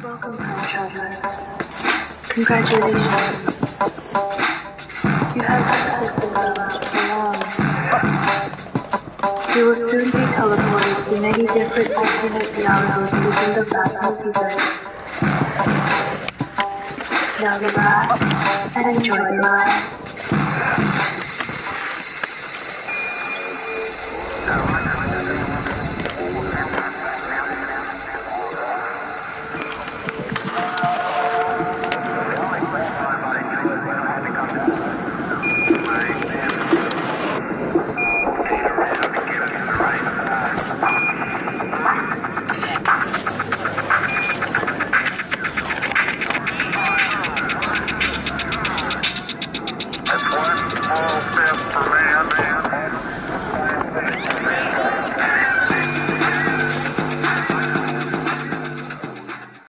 Welcome. Congratulations. You have. You will soon be teleported to many different alternate realities within the vast multiverse. Now relax and enjoy the ride. That's one small